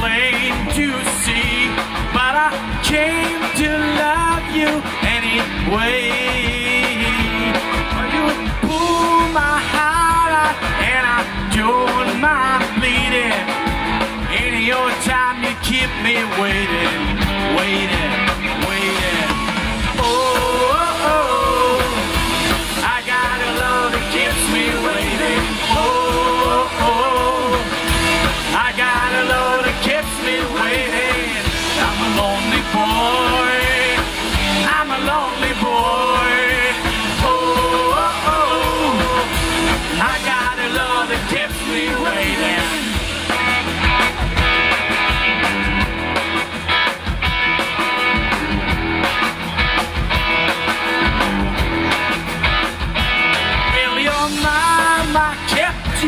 plain to see, but I came to love you anyway. You pull my heart out and I don't mind bleeding. Any your time you keep me waiting,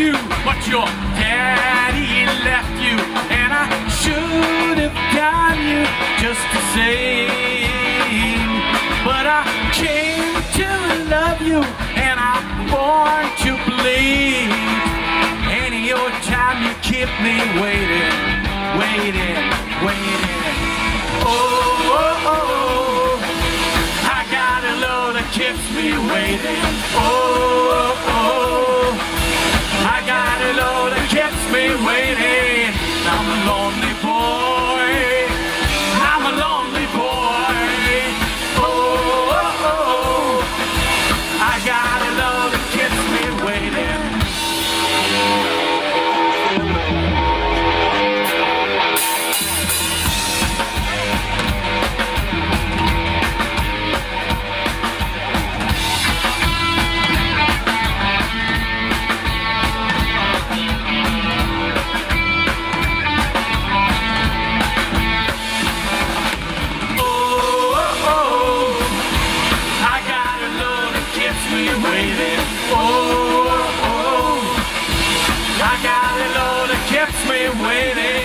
you, but your daddy left you, and I should have you just the same. But I came to love you, keep me waiting, waiting, waiting. Oh, oh, oh. I got a love that keeps me waiting. Oh, oh, oh. I got a love that keeps me waiting. I'm a lonely boy. me waiting.